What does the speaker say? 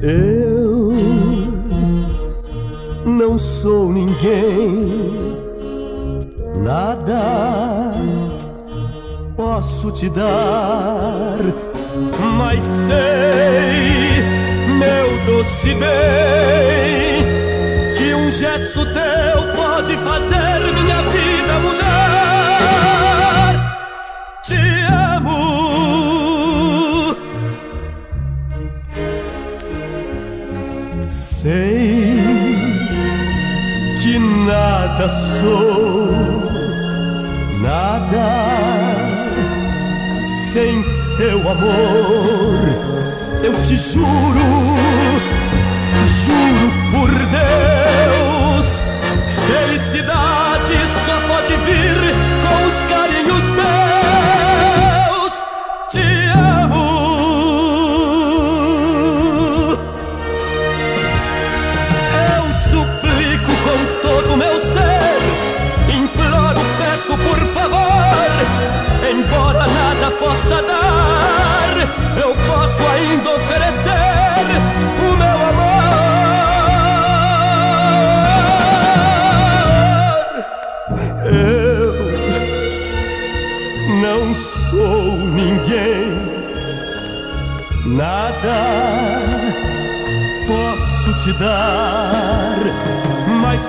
Eu não sou ninguém, nada posso te dar, mas sei, meu doce bem, Sei que nada sou, nada sem teu amor. Eu te juro, juro por Deus, felicidade o meu amor. Eu não sou ninguém, nada posso te dar, mas